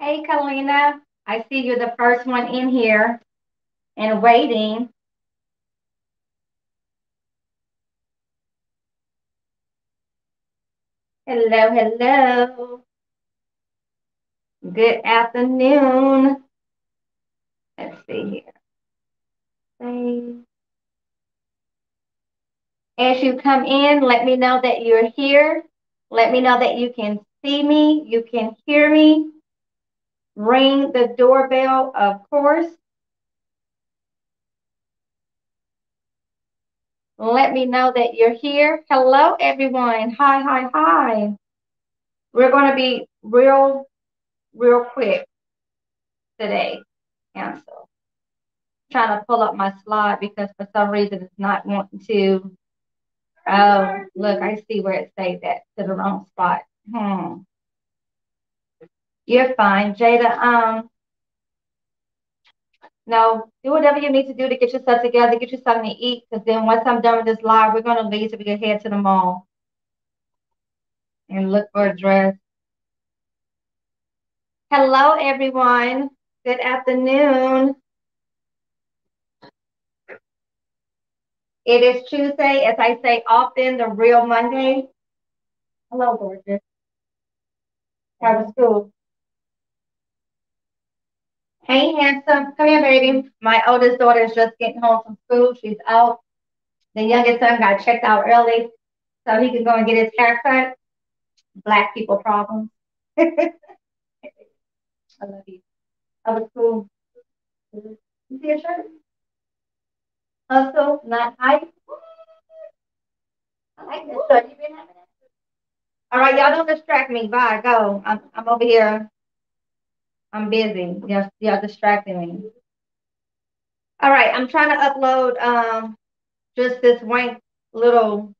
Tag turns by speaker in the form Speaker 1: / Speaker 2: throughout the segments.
Speaker 1: Hey, Kalina. I see you're the first one in here and waiting. Hello, hello. Good afternoon. Let's see here. As you come in, let me know that you're here. Let me know that you can see me, you can hear me. Ring the doorbell, of course. Let me know that you're here. Hello, everyone. Hi, hi, hi. We're going to be real, real quick today. So trying to pull up my slide because for some reason it's not wanting to. Oh, look, I see where it says that to the wrong spot. Hmm. You're fine, Jada. Um, no, do whatever you need to do to get yourself together, get you something to eat. Because then once I'm done with this live, we're gonna leave we can head to the mall and look for a dress. Hello, everyone. Good afternoon. It is Tuesday, as I say often, the real Monday. Hello, gorgeous. How was school? Hey, handsome. Come here, baby. My oldest daughter is just getting home from school. She's out. The youngest son got checked out early so he can go and get his haircut. Black people problems. I love you. I was cool. You see a shirt? Hustle, not hype. I like this shirt. You been having it? All right, y'all don't distract me. Bye. Go. I'm, I'm over here I'm busy. Y'all, y'all distracting me. All right, I'm trying to upload um, just this one little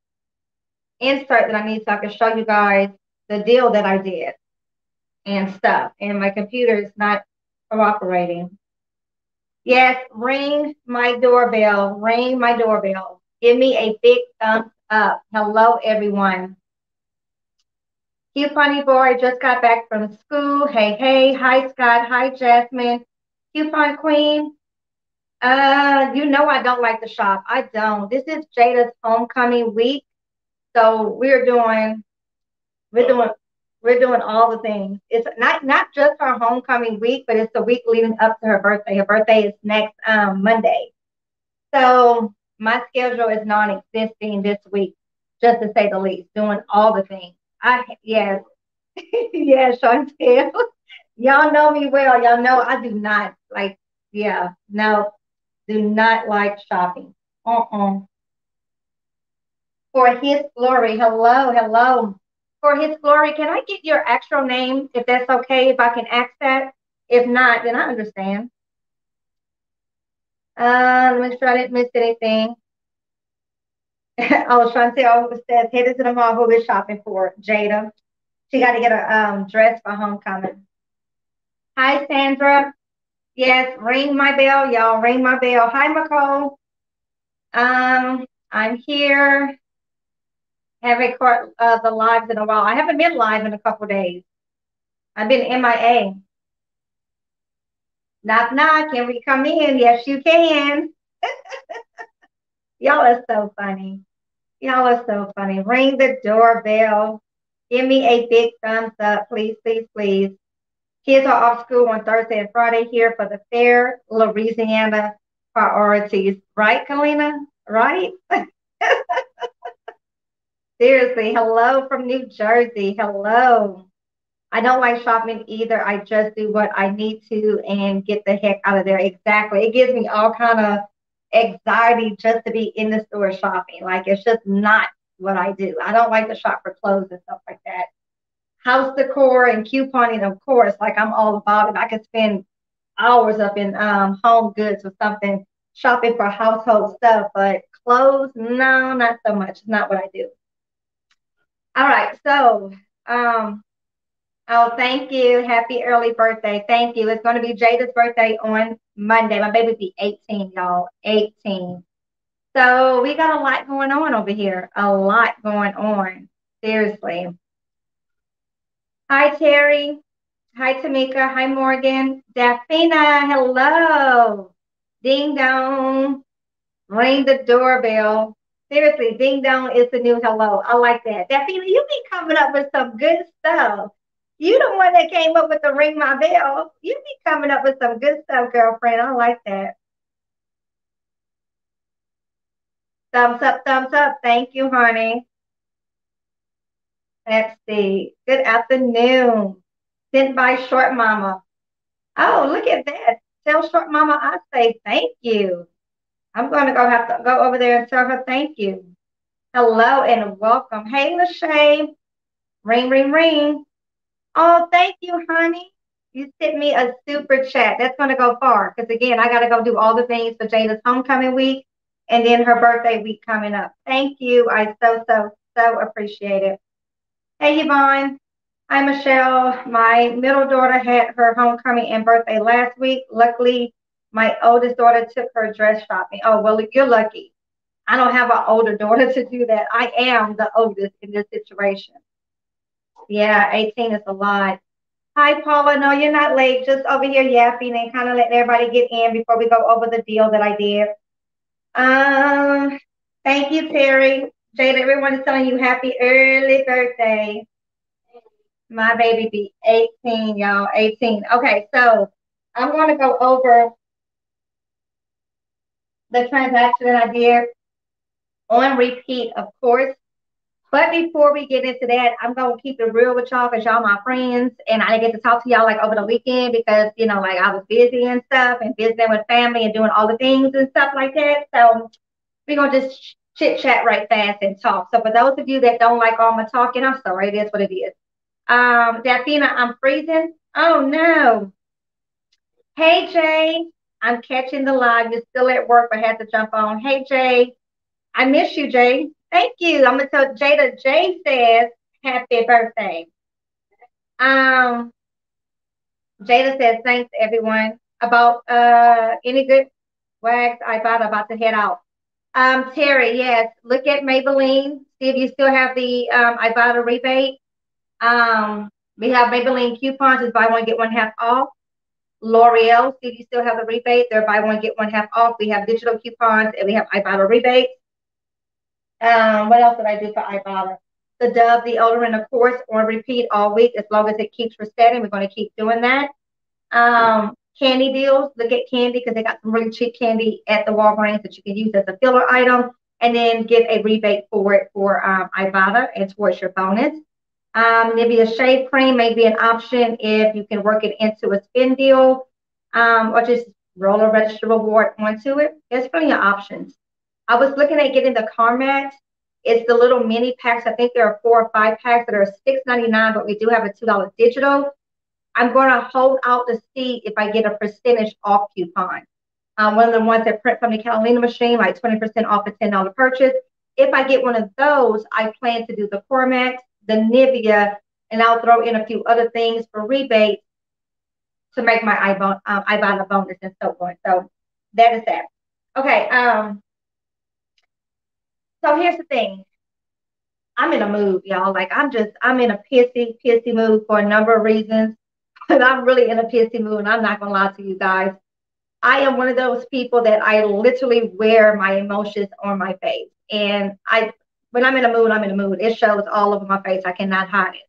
Speaker 1: insert that I need so I can show you guys the deal that I did and stuff. And my computer is not cooperating. Yes, ring my doorbell. Ring my doorbell. Give me a big thumbs up. Hello, everyone. Cute Funny Boy just got back from school. Hey, hey. Hi, Scott. Hi, Jasmine. Coupon Queen. Uh, you know I don't like to shop. I don't. This is Jada's homecoming week. So we're doing, we're doing, we're doing all the things. It's not not just her homecoming week, but it's the week leading up to her birthday. Her birthday is next um, Monday. So my schedule is non-existing this week, just to say the least, doing all the things. I yes, yes, Chantel. Y'all know me well. Y'all know I do not like. Yeah, no, do not like shopping. Uh-uh. For His glory. Hello, hello. For His glory. Can I get your actual name, if that's okay? If I can ask that. If not, then I understand. Uh, let me make sure I didn't miss anything. Trying to say, oh, says headed to the mall. Who is shopping for? Jada. She got to get a um, dress for homecoming. Hi, Sandra. Yes, ring my bell, y'all. Ring my bell. Hi, Nicole. Um, I'm here. Haven't caught uh, the lives in a while. I haven't been live in a couple days. I've been MIA. Knock, knock. Can we come in? Yes, you can. Y'all are so funny. Y'all are so funny. Ring the doorbell. Give me a big thumbs up, please, please, please. Kids are off school on Thursday and Friday here for the fair, Louisiana priorities. Right, Kalina? Right? Seriously, hello from New Jersey. Hello. I don't like shopping either. I just do what I need to and get the heck out of there. Exactly. It gives me all kind of anxiety just to be in the store shopping. Like it's just not what I do. I don't like to shop for clothes and stuff like that. House decor and couponing, of course, like I'm all about it. I could spend hours up in um, home goods or something shopping for household stuff, but clothes, no, not so much. It's not what I do. All right, so um, oh, thank you. Happy early birthday. Thank you. It's going to be Jada's birthday on Monday. My baby's be 18, y'all. 18. So we got a lot going on over here. A lot going on. Seriously. Hi, Terry. Hi, Tamika. Hi, Morgan. Daphina, hello. Ding dong. Ring the doorbell. Seriously, ding dong is the new hello. I like that. Daphina, you be coming up with some good stuff. You the one that came up with the ring my bell. You be coming up with some good stuff, girlfriend. I like that. Thumbs up, thumbs up. Thank you, honey. Let's see. Good afternoon. Sent by Short Mama. Oh, look at that. Tell Short Mama I say thank you. I'm going to go have to go over there and tell her thank you. Hello and welcome. Hey, Lachey. Ring, ring, ring. Oh, thank you, honey. You sent me a super chat. That's going to go far because, again, I got to go do all the things for Jada's homecoming week and then her birthday week coming up. Thank you. I so, so, so appreciate it. Hey, Yvonne. Hi, Michelle. My middle daughter had her homecoming and birthday last week. Luckily, my oldest daughter took her dress shopping. Oh, well, you're lucky. I don't have an older daughter to do that. I am the oldest in this situation. Yeah, 18 is a lot. Hi, Paula. No, you're not late. Just over here yapping and kind of letting everybody get in before we go over the deal that I did. Um, thank you, Terry. Jada, everyone is telling you happy early birthday. My baby be 18, y'all. 18. Okay, so I'm going to go over the transaction that I did on repeat, of course. But before we get into that, I'm gonna keep it real with y'all because y'all my friends, and I didn't get to talk to y'all like over the weekend because you know, like I was busy and stuff, and visiting with family and doing all the things and stuff like that. So we're gonna just chit chat right fast and talk. So for those of you that don't like all my talking, I'm sorry, it is what it is. Um, Daphina, I'm freezing. Oh no. Hey Jay, I'm catching the live. You're still at work, but had to jump on. Hey Jay, I miss you, Jay. Thank you. I'm gonna tell Jada. J says happy birthday. Um, Jada says thanks everyone. About uh any good wags I thought about to head out. Um, Terry, yes, look at Maybelline. See if you still have the um Ibotta rebate. Um, we have Maybelline coupons is buy one get one half off. L'Oreal, see if you still have the rebate. They're buy one get one half off. We have digital coupons and we have Ibotta rebate. Um, what else did I do for Ibotta? The Dove, the Odorant, of course, on repeat all week as long as it keeps resetting. We're going to keep doing that. Um, candy deals. Look at candy because they got some really cheap candy at the Walgreens that you can use as a filler item and then get a rebate for it for um, Ibotta and towards your bonus. Um, Nivea shave cream may be an option if you can work it into a spin deal um, or just roll a register reward onto it. There's plenty of options. I was looking at getting the Carmex. It's the little mini packs. I think there are four or five packs that are $6.99, but we do have a $2 digital. I'm going to hold out to see if I get a percentage off coupon. Um, one of the ones that print from the Catalina machine, like 20% off a $10 purchase. If I get one of those, I plan to do the Carmex, the Nivea, and I'll throw in a few other things for rebate to make my Ibotta, um, bonus and so on. So that is that. Okay. Um, so here's the thing. I'm in a mood, y'all. Like I'm just, I'm in a pissy, pissy mood for a number of reasons. But I'm really in a pissy mood. And I'm not gonna lie to you guys. I am one of those people that I literally wear my emotions on my face. And I when I'm in a mood, I'm in a mood. It shows all over my face. I cannot hide it.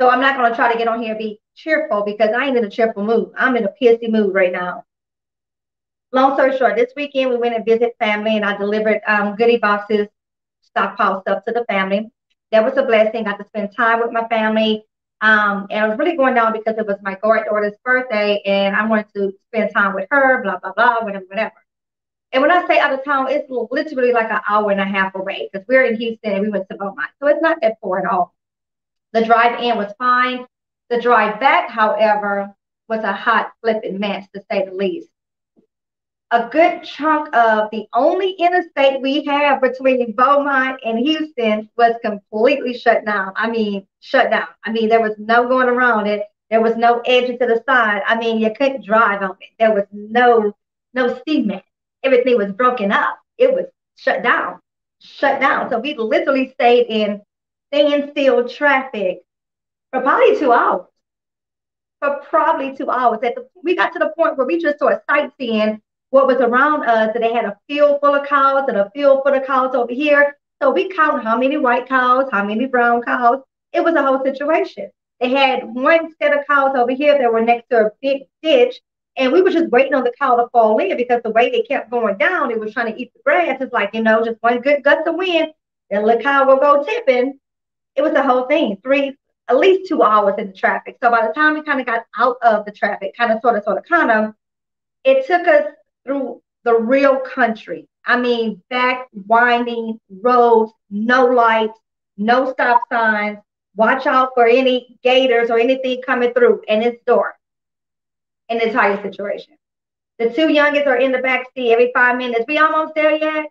Speaker 1: So I'm not gonna try to get on here and be cheerful because I ain't in a cheerful mood. I'm in a pissy mood right now. Long story short, this weekend we went and visit family and I delivered um, goodie boxes stockpile stuff to the family. That was a blessing. I got to spend time with my family. Um, and I was really going down because it was my goddaughter's birthday and I wanted to spend time with her, blah, blah, blah, whatever, whatever. And when I say out of town, it's literally like an hour and a half away because we're in Houston and we went to Beaumont. So it's not that far at all. The drive in was fine. The drive back, however, was a hot flipping mess to say the least a good chunk of the only interstate we have between Beaumont and Houston was completely shut down. I mean, shut down. I mean, there was no going around it. There was no edge to the side. I mean, you couldn't drive on it. There was no no cement. Everything was broken up. It was shut down, shut down. So we literally stayed in standstill traffic for probably two hours. for probably two hours. At the, we got to the point where we just started sightseeing what was around us. And they had a field full of cows and a field full of cows over here. So we count how many white cows, how many brown cows. It was a whole situation. They had one set of cows over here that were next to a big ditch. And we were just waiting on the cow to fall in because the way they kept going down, it was trying to eat the grass. It's like, you know, just one good gust of wind, and the cow will go tipping. It was a whole thing. Three, at least two hours in the traffic. So by the time we kind of got out of the traffic, kind of, sort of, sort of, kind of, it took us through the real country. I mean, back winding roads, no lights, no stop signs. Watch out for any gators or anything coming through, and it's dark in the entire situation. The two youngest are in the back seat every five minutes. We almost there yet?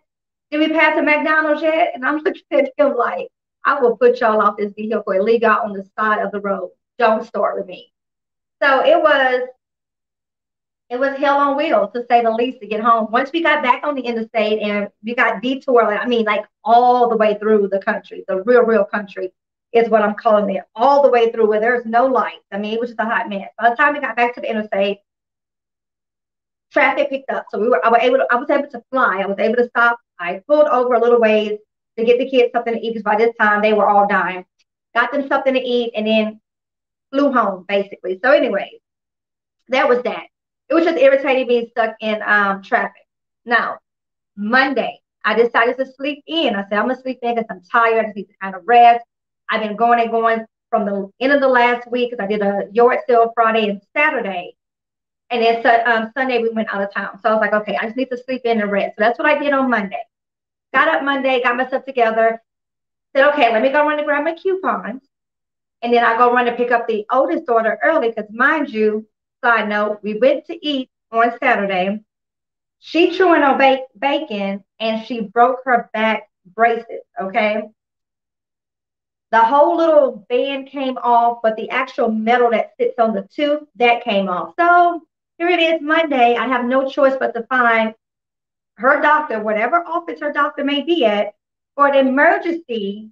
Speaker 1: Did we pass a McDonald's yet? And I'm looking at him like, I will put y'all off this vehicle and leave y'all on the side of the road. Don't start with me. So it was it was hell on wheels to say the least to get home. Once we got back on the interstate and we got detour, I mean, like all the way through the country, the real, real country is what I'm calling it, all the way through where there's no lights. I mean, it was just a hot mess. By the time we got back to the interstate, traffic picked up. So we were I was able to I was able to fly. I was able to stop. I pulled over a little ways to get the kids something to eat because by this time they were all dying. Got them something to eat and then flew home basically. So, anyways, that was that. It was just irritating being stuck in um, traffic. Now, Monday, I decided to sleep in. I said, I'm gonna sleep in because I'm tired. I just need to kind of rest. I've been going and going from the end of the last week because I did a yard sale Friday and Saturday. And then um, Sunday we went out of town. So I was like, okay, I just need to sleep in and rest. So that's what I did on Monday. Got up Monday, got myself together, said, okay, let me go run and grab my coupons. And then I go run to pick up the oldest daughter early because, mind you, side note, we went to eat on Saturday. She chewing on ba- bacon and she broke her back braces. Okay. The whole little band came off, but the actual metal that sits on the tooth that came off. So here it is Monday. I have no choice but to find her doctor, whatever office her doctor may be at, for an emergency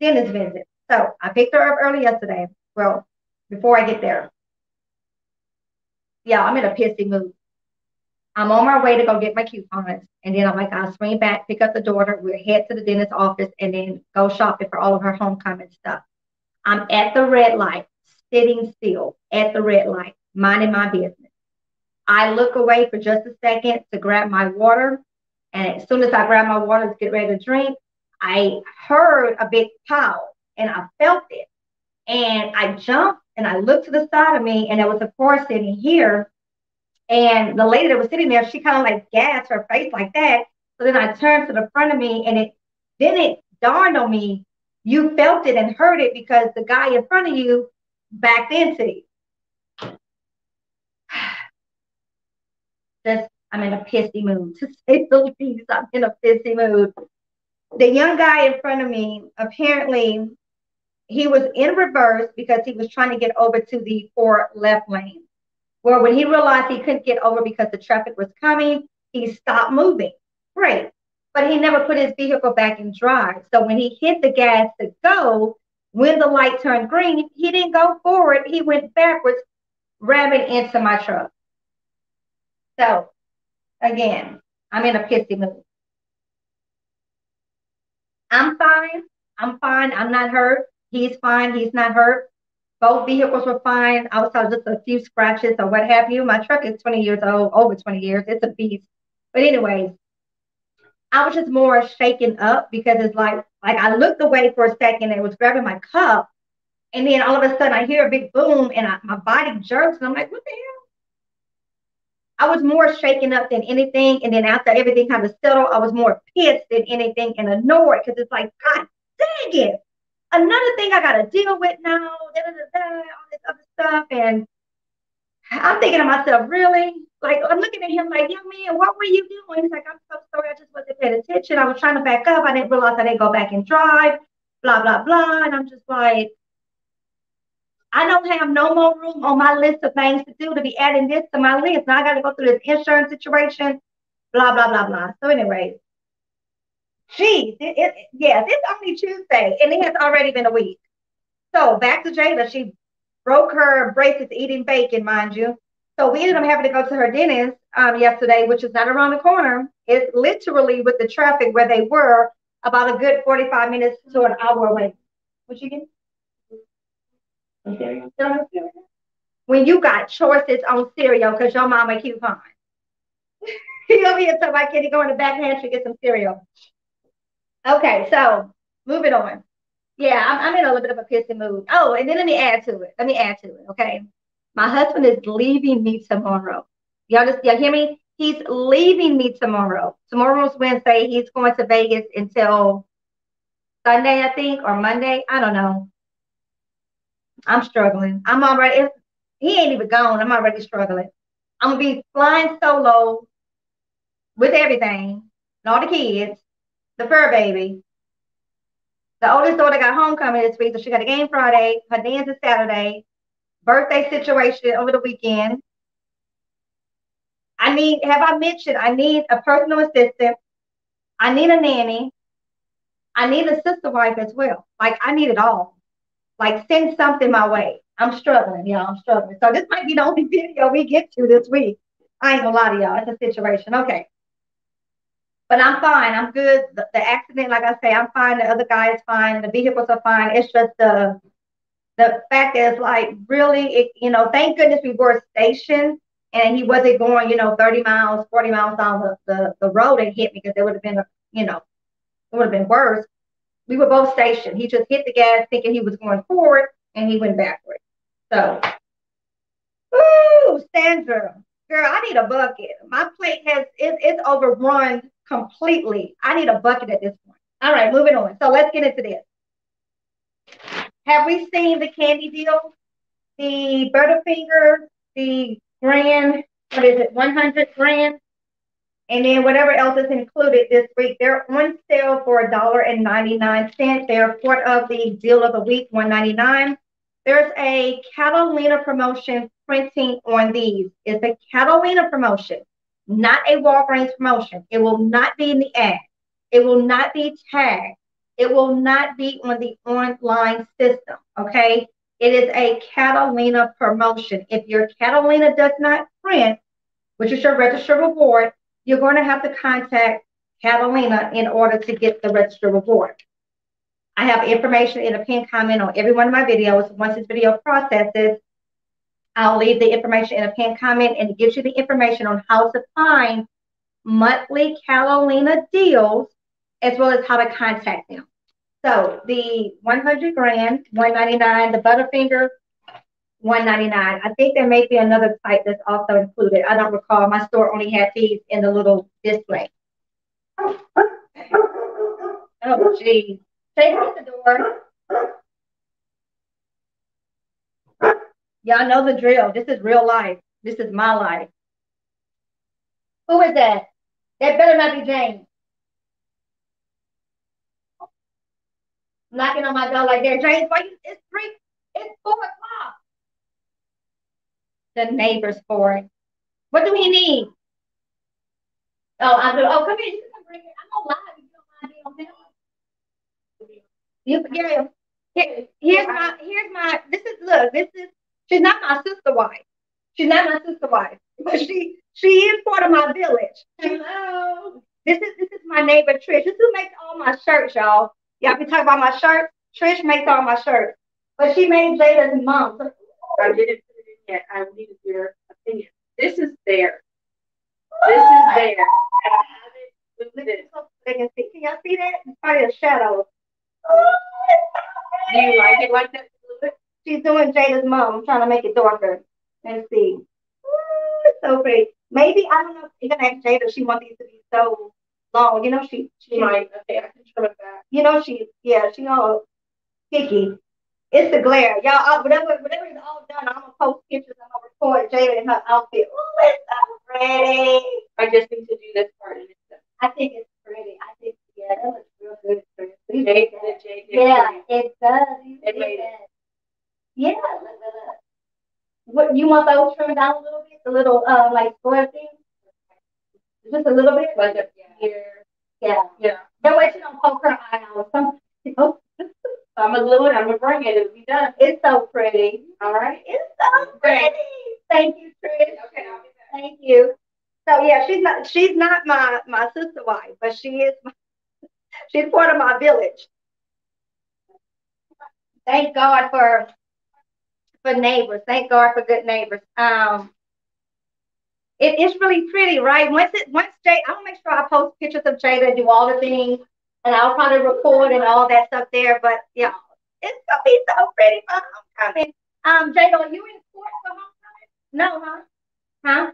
Speaker 1: dentist visit. So I picked her up early yesterday. Well, before I get there. Yeah, I'm in a pissy mood. I'm on my way to go get my coupons. And then I'm like, I'll swing back, pick up the daughter. We'll head to the dentist office and then go shopping for all of her homecoming stuff. I'm at the red light, sitting still at the red light, minding my business. I look away for just a second to grab my water. And as soon as I grab my water to get ready to drink, I heard a big pow and I felt it. And I jumped and I looked to the side of me and there was a car sitting here. And the lady that was sitting there, she kind of like gasped her face like that. So then I turned to the front of me and it then it dawned on me, you felt it and heard it because the guy in front of you backed into you. just I'm in a pissy mood to say the least. I'm in a pissy mood. The young guy in front of me, apparently, he was in reverse because he was trying to get over to the four left lane. Well, when he realized he couldn't get over because the traffic was coming, he stopped moving. Great. But he never put his vehicle back in drive. So when he hit the gas to go, when the light turned green, he didn't go forward. He went backwards, ramming into my truck. So again, I'm in a pissy mood. I'm fine. I'm fine. I'm not hurt. He's fine. He's not hurt. Both vehicles were fine outside just a few scratches or what have you. My truck is 20 years old, over 20 years. It's a beast. But anyways, I was just more shaken up because it's like like I looked away for a second and was grabbing my cup, and then all of a sudden I hear a big boom and I, my body jerks and I'm like, what the hell? I was more shaken up than anything. And then after everything kind of settled, I was more pissed than anything and annoyed because it's like, God dang it. Another thing I got to deal with now, da, da, da, da, all this other stuff. And I'm thinking to myself, really? Like, I'm looking at him like, young man, what were you doing? He's like, I'm so sorry. I just wasn't paying attention. I was trying to back up. I didn't realize I didn't go back and drive, blah, blah, blah. And I'm just like, I don't have no more room on my list of things to do to be adding this to my list. Now I got to go through this insurance situation, blah, blah, blah, blah. So, anyways, geez, it, it, yes, it's only Tuesday and it has already been a week. So, back to Jada. She broke her braces eating bacon, mind you. So we ended up having to go to her dentist um, yesterday, which is not around the corner. It's literally with the traffic where they were about a good 45 minutes to an hour away. What you get? Okay. When you got choices on cereal because your mama coupon. he over here talking about can he go in the back pantry get some cereal. Okay, so moving on. Yeah, I'm, I'm in a little bit of a pissy mood. Oh, and then let me add to it. Let me add to it. Okay. My husband is leaving me tomorrow. Y'all just y'all hear me? He's leaving me tomorrow. Tomorrow's Wednesday. He's going to Vegas until Sunday, I think, or Monday. I don't know. I'm struggling. I'm already he ain't even gone. I'm already struggling. I'm gonna be flying solo with everything, and all the kids, the fur baby. The oldest daughter got homecoming this week, so she got a game Friday. Her dance is Saturday. Birthday situation over the weekend. I need, have I mentioned, I need a personal assistant. I need a nanny. I need a sister wife as well. Like, I need it all. Like, send something my way. I'm struggling, y'all. I'm struggling. So, this might be the only video we get to this week. I ain't gonna lie to y'all. It's a situation. Okay. But I'm fine. I'm good. The, the accident, like I say, I'm fine. The other guy is fine. The vehicles are fine. It's just the the fact is like really, it, you know, thank goodness we were stationed and he wasn't going, you know, 30 miles, 40 miles down the, the, the road and hit me because it would have been, you know, it would have been worse. We were both stationed. He just hit the gas thinking he was going forward and he went backward. So, ooh, Sandra, girl, I need a bucket. My plate has, it, it's overrun completely. I need a bucket at this point. All right, moving on. So let's get into this. Have we seen the candy deal? The Butterfinger, the grand, what is it, 100 grand? And then whatever else is included this week, they're on sale for $1.99. They're part of the deal of the week, 199 There's a Catalina promotion printing on these. It's a Catalina promotion not a Walgreens promotion. It will not be in the ad. It will not be tagged. It will not be on the online system. Okay. It is a Catalina promotion. If your Catalina does not print, which is your register reward, you're going to have to contact Catalina in order to get the register reward. I have information in a pinned comment on every one of my videos. Once this video processes, I'll leave the information in a pinned comment and it gives you the information on how to find monthly Catalina deals as well as how to contact them. So the 100 grand, 199, the Butterfinger, 199. I think there may be another type that's also included. I don't recall. My store only had these in the little display. Oh, geez. Take me the door. Y'all know the drill. This is real life. This is my life. Who is that? That better not be James. Knocking on my door like that. James, why you, it's three, it's four o'clock. The neighbor's for it. What do he need? Oh, I do. Oh, come here. You can bring it. I'm on live. You don't mind on camera. You him. Here, here's my, here's my, this is, look, this is She's not my sister wife. She's not my sister wife, but she she is part of my village. Hello. This is this is my neighbor Trish. This is who makes all my shirts, y'all. Y'all be talking about my shirts. Trish makes all my shirts, but she made Jada's mom.
Speaker 2: I didn't put it in yet. I needed your opinion. This is there. This is there.
Speaker 1: I. So they can see. Can y'all see that? It's probably a shadow.
Speaker 2: Do you like it like that?
Speaker 1: She's doing Jada's mom. I'm trying to make it darker. Let's see. Ooh, it's so pretty. Maybe I don't know. You can ask Jada. She wants these to be so long. You know she.
Speaker 2: She, might. Okay, I can trim it back.
Speaker 1: You know she. Yeah, she all sticky. It's the glare, y'all. Uh, whatever, whatever is all done, I'm gonna post pictures. I'm gonna record Jada in her outfit. Ooh, it's so pretty.
Speaker 2: I just need to do this part in it.
Speaker 1: I think it's pretty. I think yeah, that looks real good.
Speaker 2: The Jade,
Speaker 1: yeah, it does.
Speaker 2: It made it.
Speaker 1: Yeah. What you want those trimmed down a little bit? The little uh like square thing? Just a little bit?
Speaker 2: Like up here.
Speaker 1: Yeah.
Speaker 2: Yeah.
Speaker 1: That way she don't poke her eye out or something.
Speaker 2: So I'm gonna glue it, I'm gonna bring it, it'll be done.
Speaker 1: It's so pretty.
Speaker 2: All right?
Speaker 1: It's so pretty. Thank you, Trish.
Speaker 2: Okay, I'll be back.
Speaker 1: Thank you. So yeah, she's not she's not my my sister wife, but she is my, she's part of my village. Thank God for for neighbors. Thank God for good neighbors. Um, it is really pretty, right? Once it once Jay, I'll make sure I post pictures of Jay Jada, do all the things, and I'll probably record and all that stuff there. But yeah, it's gonna be so pretty for homecoming. Um, Jada, are you in court for homecoming? No, huh? Huh?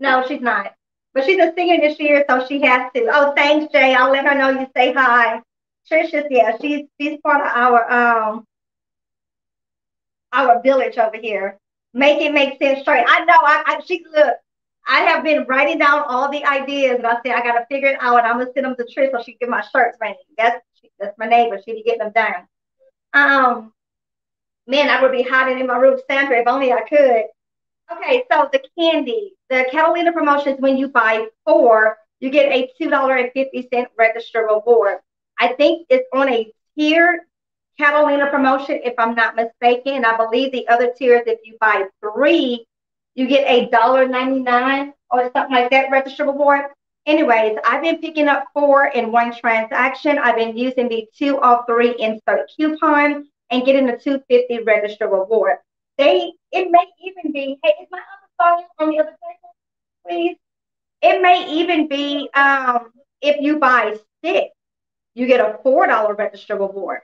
Speaker 1: No, she's not. But she's a senior this year, so she has to. Oh, thanks, Jay. I'll let her know you say hi. Trisha's yeah, she's she's part of our um our village over here. Make it make sense straight. I know. I, I she look. I have been writing down all the ideas, and I said I got to figure it out. And I'm gonna send them to Trish so she can get my shirts ready. That's that's my neighbor. She be getting them down. Um, man, I would be hiding in my room, Sandra, if only I could. Okay, so the candy, the Catalina promotions when you buy four, you get a $2.50 register reward. I think it's on a tiered Catalina promotion, if I'm not mistaken. I believe the other tiers, if you buy three, you get a dollar ninety nine or something like that register reward. Anyways, I've been picking up four in one transaction. I've been using the two or three insert coupon and getting the 250 register reward. They it may even be, hey, is my other phone on the other table, please? It may even be um, if you buy six, you get a four dollar register reward.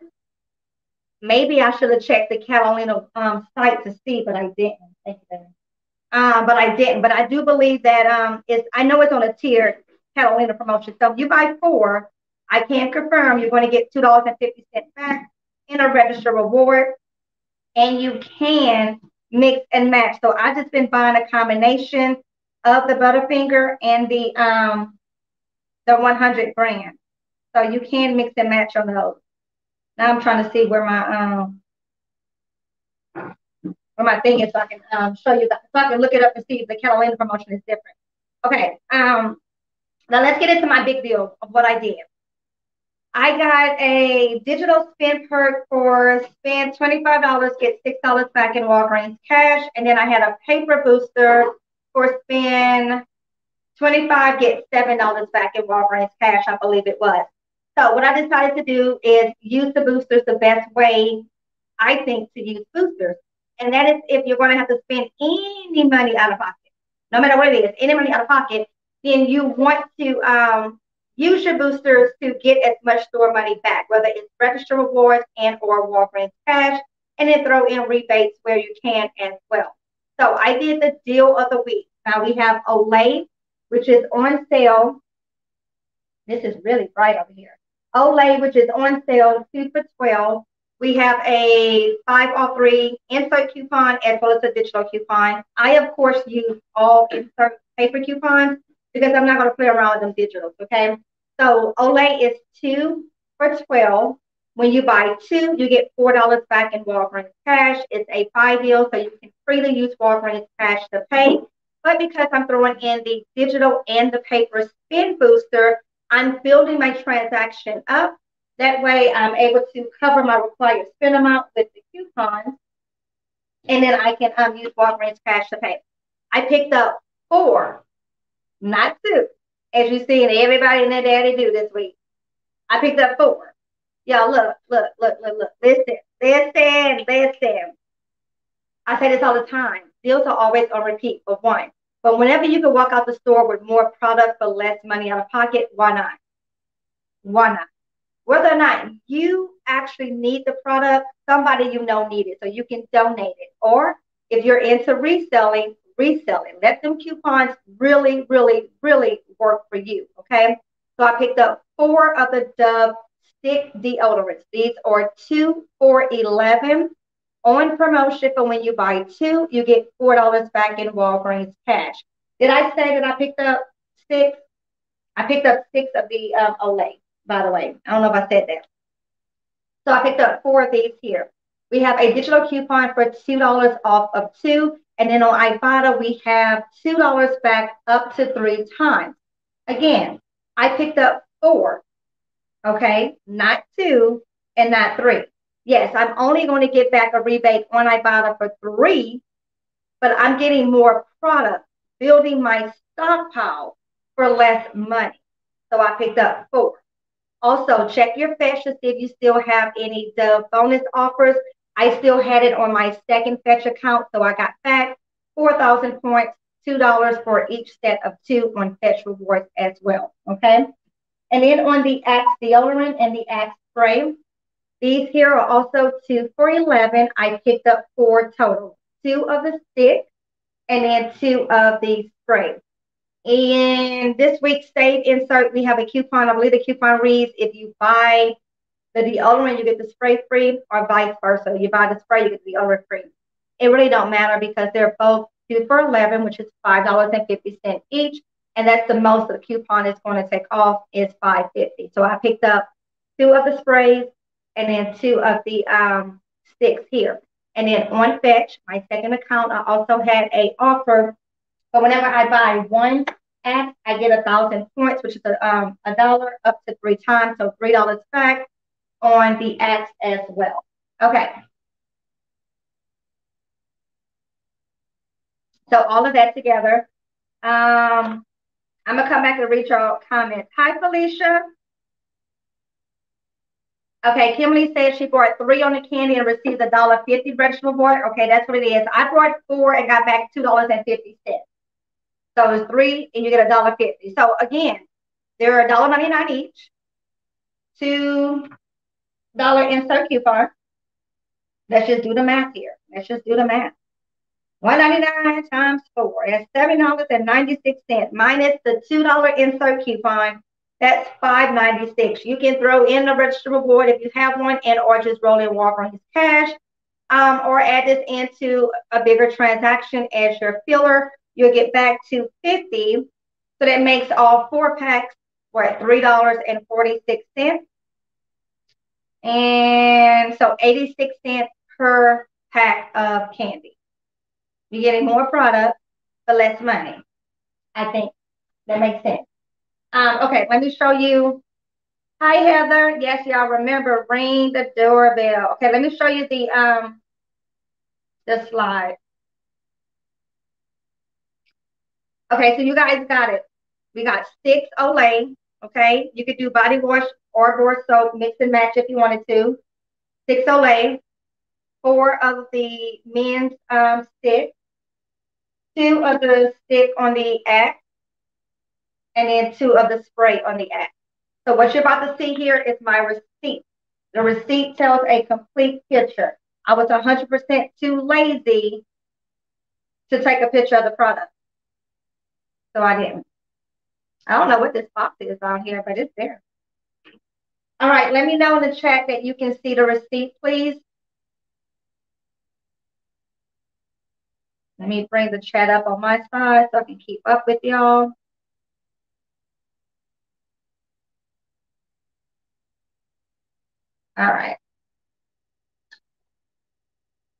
Speaker 1: Maybe I should have checked the Catalina um, site to see, but I didn't. Thank you. Um, but I didn't. But I do believe that um, it's. I know it's on a tiered Catalina promotion. So if you buy four, I can confirm you're going to get two dollars and fifty cents back in a register reward, and you can mix and match. So I just been buying a combination of the Butterfinger and the um the 100 Grand. So you can mix and match on those. Now I'm trying to see where my um where my thing is so I can um, show you that so I can look it up and see if the Catalina promotion is different. Okay. Um now let's get into my big deal of what I did. I got a digital spin perk for spend $25, get $6 back in Walgreens cash. And then I had a paper booster for spend 25, get $7 back in Walgreens cash, I believe it was. So what I decided to do is use the boosters the best way I think to use boosters. And that is if you're going to have to spend any money out of pocket, no matter what it is, any money out of pocket, then you want to um, use your boosters to get as much store money back, whether it's register rewards and or Walgreens cash, and then throw in rebates where you can as well. So I did the deal of the week. Now we have Olay, which is on sale. This is really bright over here. Olay, which is on sale, two for 12. We have a five or three insert coupon as well as a digital coupon. I, of course, use all insert paper coupons because I'm not going to play around with them digitals, okay? So Olay is two for 12. When you buy two, you get $4 back in Walgreens cash. It's a five deal, so you can freely use Walgreens cash to pay. But because I'm throwing in the digital and the paper spin booster, I'm building my transaction up. That way I'm able to cover my required spend amount with the coupons. And then I can um, use Walgreens cash to pay. I picked up four, not two, as you see, and everybody and their daddy do this week. I picked up four. Y'all look, look, look, look, look. Listen, listen, listen. I say this all the time. Deals are always on repeat for one. But whenever you can walk out the store with more product for less money out of pocket, why not? Why not? Whether or not you actually need the product, somebody you know need it, so you can donate it. Or if you're into reselling, reselling. Let them coupons really, really, really work for you. Okay. So I picked up four of the Dove stick deodorants. These are two for 11 on promotion for when you buy two, you get $4 back in Walgreens cash. Did I say that I picked up six? I picked up six of the um, Olay, by the way. I don't know if I said that. So I picked up four of these here. We have a digital coupon for $2 off of two. And then on Ibotta, we have $2 back up to three times. Again, I picked up four, okay, not two and not three. Yes, I'm only going to get back a rebate on Ibotta for three, but I'm getting more product, building my stockpile for less money. So I picked up four. Also, check your fetch to see if you still have any Dove bonus offers. I still had it on my second fetch account, so I got back 4,000 points, $2 for each set of two on fetch rewards as well. Okay. And then on the Axe deodorant and the Axe spray, these here are also two for 11. I picked up four total, two of the sticks and then two of the sprays. And this week's save insert, we have a coupon. I believe the coupon reads if you buy the deodorant, you get the spray free, or vice versa. You buy the spray, you get the deodorant free. It really don't matter because they're both two for 11, which is $5.50 each. And that's the most the coupon is going to take off is 550. So I picked up two of the sprays and then two of the um, sticks here. And then on Fetch, my second account, I also had a offer. But whenever I buy one app, I get a thousand points, which is a, um, dollar up to three times. So $3 back on the apps as well. Okay. So all of that together. Um, I'm gonna come back and read your comments. Hi, Felicia. Okay, Kimberly said she bought three on the candy and received a dollar fifty vegetable board. Okay, that's what it is. I bought four and got back two dollars and fifty cents. So it's three and you get a dollar fifty. So again, they're a dollar ninety nine each. Two dollar insert coupon. Let's just do the math here. Let's just do the math. 199 times four. That's $7.96 minus the $2 insert coupon. That's $5.96. You can throw in the register reward if you have one and or just roll in Walgreens cash um, or add this into a bigger transaction as your filler. You'll get back to 50. So that makes all four packs for $3.46. And so 86 cents per pack of candy. You're getting more product for less money. I think that makes sense. Um, okay, let me show you. Hi, Heather. Yes, y'all remember ring the doorbell. Okay, let me show you the um the slide. Okay, so you guys got it. We got six Olay. Okay, you could do body wash or bar soap, mix and match if you wanted to. Six Olay, four of the men's um, stick, two of the stick on the axe, and then two of the spray on the axe. So what you're about to see here is my receipt. The receipt tells a complete picture. I was 100% too lazy to take a picture of the product. So I didn't. I don't know what this box is on here, but it's there. All right, let me know in the chat that you can see the receipt, please. Let me bring the chat up on my side so I can keep up with y'all. All right.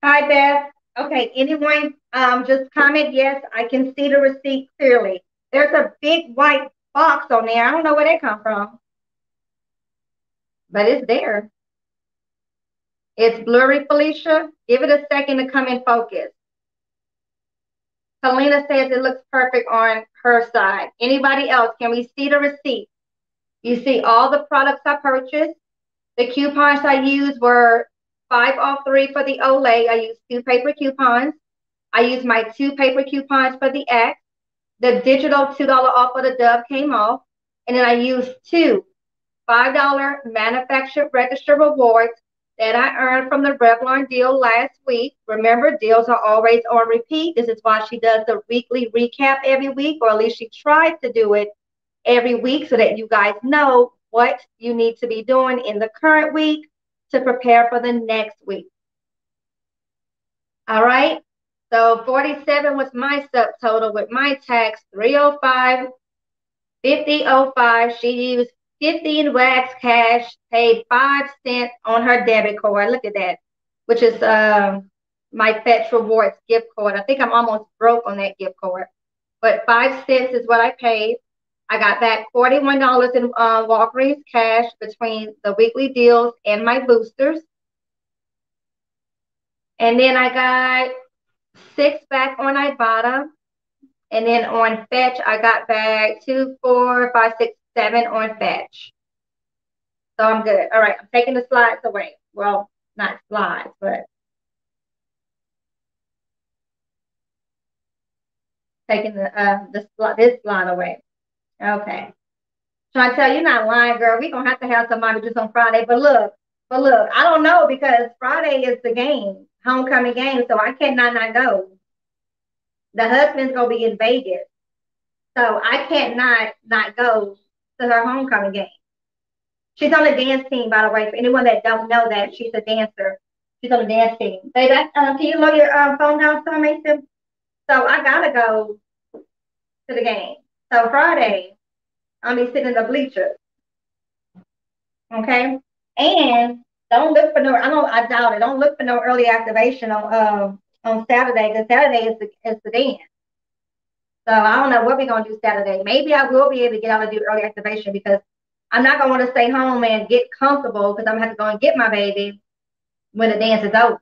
Speaker 1: Hi, Beth. Okay, anyone um, just comment, yes, I can see the receipt clearly. There's a big white box on there. I don't know where that come from, but it's there. It's blurry, Felicia. Give it a second to come in focus. Helena says it looks perfect on her side. Anybody else? Can we see the receipt? You see all the products I purchased. The coupons I used were five off three for the Olay. I used two paper coupons. I used my two paper coupons for the Axe. The digital $2 off of the Dove came off. And then I used two $5 manufacturer register rewards that I earned from the Revlon deal last week. Remember, deals are always on repeat. This is why she does the weekly recap every week, or at least she tries to do it every week so that you guys know what you need to be doing in the current week to prepare for the next week. All right. So 47 was my subtotal with my tax 305, 5005. She used 50 in Wags cash, paid five cents on her debit card. Look at that, which is um, my Fetch Rewards gift card. I think I'm almost broke on that gift card, but five cents is what I paid. I got back $41 in uh, Walgreens cash between the weekly deals and my boosters. And then I got six back on Ibotta. And then on Fetch, I got back two, four, five, six, seven on Fetch. So I'm good. All right, I'm taking the slides away. Well, not slides, but taking the uh the this slide away. Okay. Trying to tell you not lying, girl. We're gonna have to have somebody just on Friday. But look, but look, I don't know because Friday is the game, homecoming game, so I cannot not go. The husband's gonna be in Vegas. So I can't not not go to her homecoming game. She's on the dance team, by the way. For anyone that don't know that, she's a dancer. She's on the dance team. Baby, um, can you lower your um, phone down some, Mason? So I gotta go to the game. So Friday, I'll be sitting in the bleachers. Okay, and don't look for no. I don't. I doubt it. Don't look for no early activation on um on Saturday because Saturday is the is the dance. So I don't know what we're gonna do Saturday. Maybe I will be able to get out and do early activation because I'm not gonna want to stay home and get comfortable because I'm gonna have to go and get my baby when the dance is over.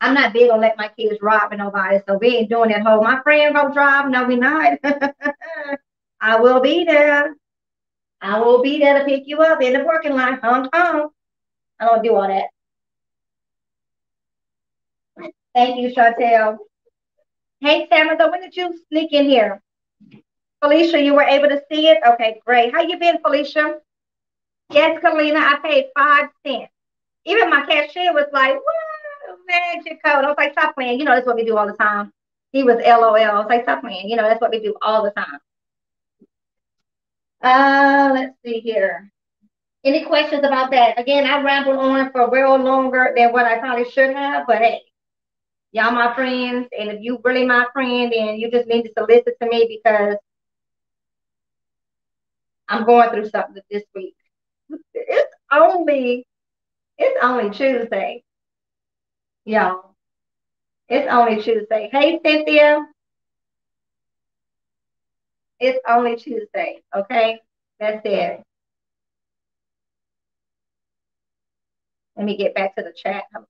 Speaker 1: I'm not big on let my kids rob nobody, so we ain't doing that whole my friend go drive. No, we not. I will be there. I will be there to pick you up in the parking lot. Hong Kong. I don't do all that. Thank you, Chantel. Hey, Samantha, when did you sneak in here? Felicia, you were able to see it? Okay, great. How you been, Felicia? Yes, Kalina, I paid five cents. Even my cashier was like, what magic code? I was like, stop playing. You know, that's what we do all the time. He was LOL. I was like, stop playing. You know, that's what we do all the time. Uh, let's see here. Any questions about that? Again, I rambled on for well longer than what I probably should have, but hey, y'all my friends, and if you really my friend, then you just need to solicit to me because I'm going through something this week. It's only it's only Tuesday. Y'all. It's only Tuesday. Hey Cynthia. It's only Tuesday, okay? That's it. Let me get back to the chat. Hold.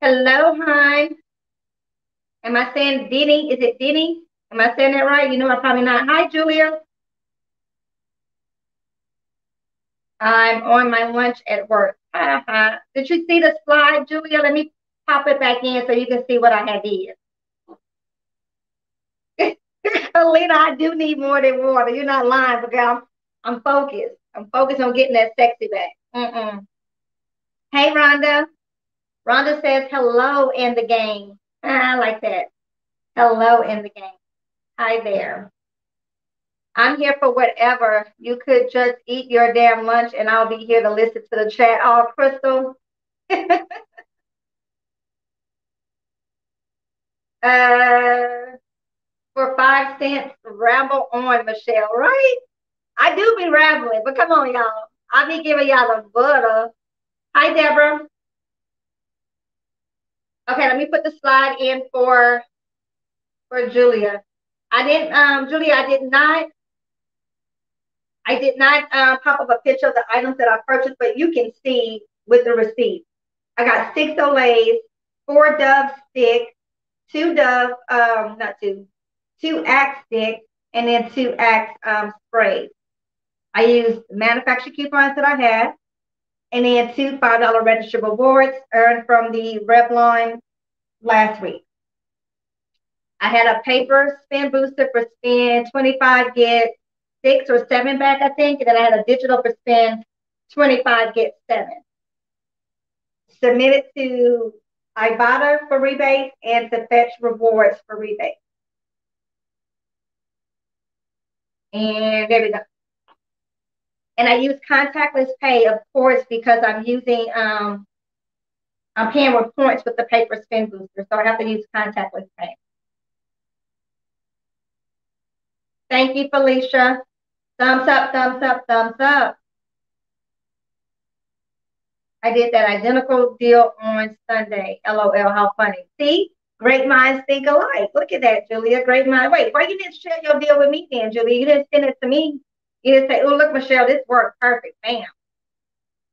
Speaker 1: Hello, hi. Am I saying Denny? Is it Denny? Am I saying that right? You know I'm probably not. Hi, Julia. I'm on my lunch at work. Uh-huh. Did you see the slide, Julia? Let me pop it back in so you can see what I had did. Alina, I do need more than water. You're not lying, because I'm, I'm focused. I'm focused on getting that sexy back. Mm-mm. Hey, Rhonda. Rhonda says hello in the game. Ah, I like that. Hello in the game. Hi there. I'm here for whatever. You could just eat your damn lunch and I'll be here to listen to the chat. Oh, Crystal. uh, for five cents, ramble on, Michelle, right? I do be rambling, but come on, y'all. I'll be giving y'all the butter. Hi, Deborah. Okay, let me put the slide in for for Julia. I didn't, um, Julia, I did not, I did not uh, pop up a picture of the items that I purchased, but you can see with the receipt. I got six Olays, four Dove sticks, two Dove, um, not two, two Axe sticks, and then two Axe um, sprays. I used manufacturer coupons that I had and then two $5 register rewards earned from the Revlon last week. I had a paper spin booster for spin 25 get six or seven back, I think. And then I had a digital for spin 25 get seven. Submitted to Ibotta for rebate and to Fetch Rewards for rebate. And there we go. And I use contactless pay, of course, because I'm using, um, I'm paying with points with the paper spin booster. So I have to use contactless pay. Thank you, Felicia. Thumbs up, thumbs up, thumbs up. I did that identical deal on Sunday. LOL, how funny. See? Great minds think alike. Look at that, Julia. Great mind. Wait, why you didn't share your deal with me then, Julia? You didn't send it to me. You didn't say, oh, look, Michelle, this worked perfect. Bam.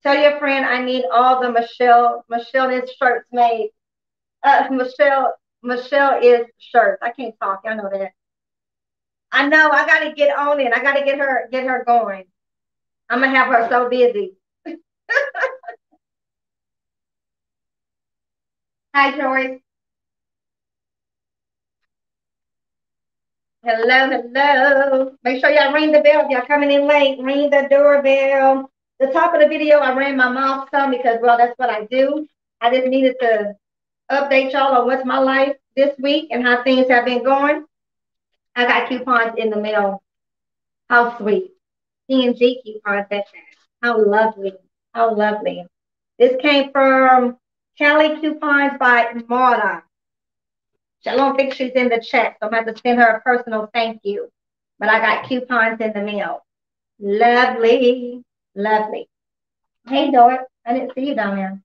Speaker 1: Tell your friend I need all the Michelle Michelle is shirts made. Uh, Michelle Michelle is shirts. I can't talk. I know that. I know. I got to get on it. I got to get her get her going. I'm gonna have her so busy. Hi, Joyce. Hello, hello. Make sure y'all ring the bell if y'all coming in late. Ring the doorbell. The top of the video, I ran my mouth some because, well, that's what I do. I just needed to update y'all on what's my life this week and how things have been going. I got coupons in the mail. How sweet. P&G coupons, that's How lovely. How lovely. This came from Kelly Coupons by Marta. I don't think she's in the chat, so I'm going to send her a personal thank you. But I got coupons in the mail. Lovely. Lovely. Hey, Doris. I didn't see you down there.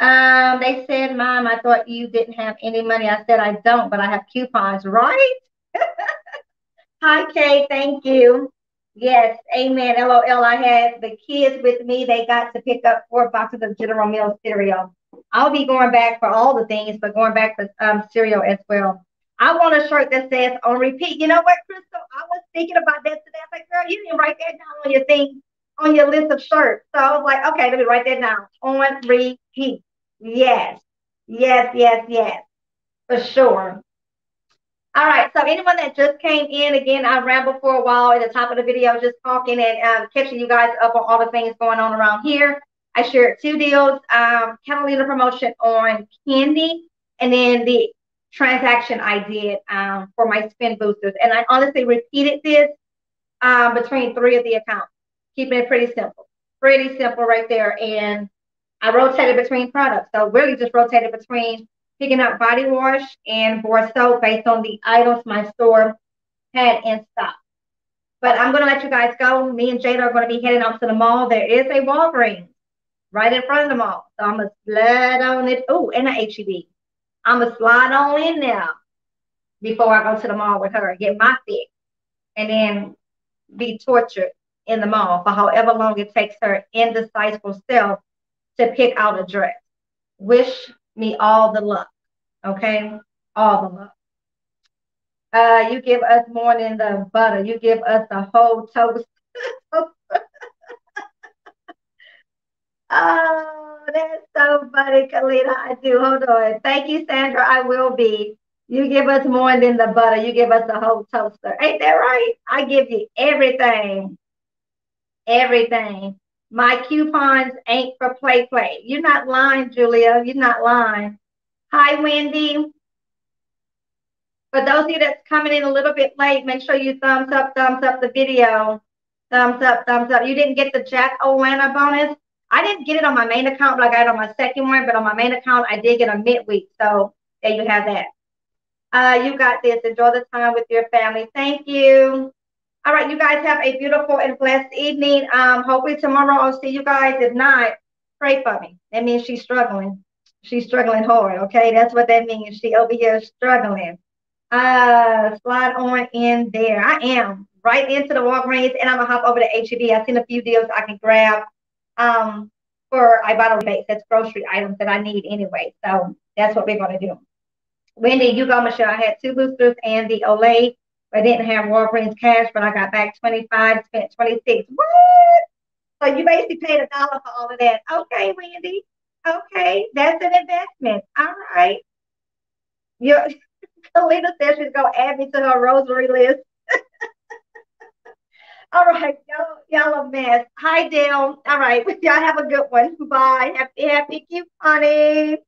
Speaker 1: Um, they said, Mom, I thought you didn't have any money. I said, I don't, but I have coupons, right? Hi, Kay. Thank you. Yes, amen. LOL. I had the kids with me. They got to pick up four boxes of General Mills cereal. I'll be going back for all the things, but going back for um, cereal as well. I want a shirt that says on repeat. You know what, Crystal? I was thinking about that today. I was like, girl, you didn't write that down on your thing, on your list of shirts. So I was like, okay, let me write that down. On repeat. Yes. Yes, yes, yes. For sure. All right, so anyone that just came in, again, I rambled for a while at the top of the video, just talking and um, catching you guys up on all the things going on around here. I shared two deals, um, Catalina promotion on candy, and then the transaction I did um, for my spin boosters. And I honestly repeated this um, between three of the accounts, keeping it pretty simple. Pretty simple right there. And I rotated between products. So really just rotated between picking up body wash and bar soap based on the items my store had in stock. But I'm going to let you guys go. Me and Jada are going to be heading out to the mall. There is a Walgreens right in front of the mall. So I'm going to slide on it. Oh, and a HEB. I'm going to slide on in there before I go to the mall with her get my fix. And then be tortured in the mall for however long it takes her indecisive self to pick out a dress. Wish me all the luck. Okay? All the luck. Uh, you give us more than the butter. You give us the whole toast. oh, that's so funny, Kalina. I do. Hold on. Thank you, Sandra. I will be. You give us more than the butter. You give us the whole toaster. Ain't that right? I give you everything. Everything. My coupons ain't for play play. You're not lying, Julia. You're not lying. Hi, Wendy. For those of you that's coming in a little bit late, make sure you thumbs up, thumbs up the video. Thumbs up, thumbs up. You didn't get the Jack Olana bonus. I didn't get it on my main account, but I got on my second one. But on my main account, I did get a midweek. So there you have that. Uh, you got this. Enjoy the time with your family. Thank you. All right, you guys have a beautiful and blessed evening. Um, hopefully tomorrow I'll see you guys. If not, pray for me. That means she's struggling. She's struggling hard. Okay, that's what that means. She over here struggling. Uh, slide on in there. I am right into the Walgreens, and I'm gonna hop over to HEB. I've seen a few deals I can grab. Um, for Ibotta base. That's grocery items that I need anyway. So that's what we're gonna do. Wendy, you go, Michelle. I had two boosters and the Olay I didn't have Walgreens cash, but I got back 25, spent 26. What? So you basically paid a dollar for all of that. Okay, Wendy. Okay, that's an investment. All right. Your Kalina says she's gonna add me to her rosary list. all right, y'all, y'all a mess. Hi, Dale. All right, y'all have a good one. Bye. Happy, happy, cute, honey.